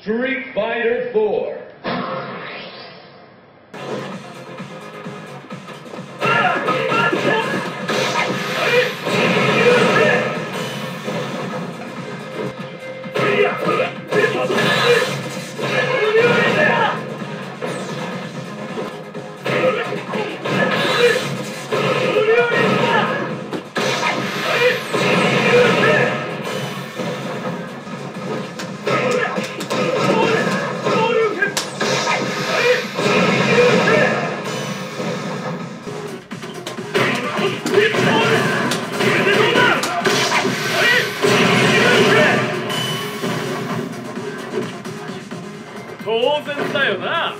Street Fighter 4. 当然だよな、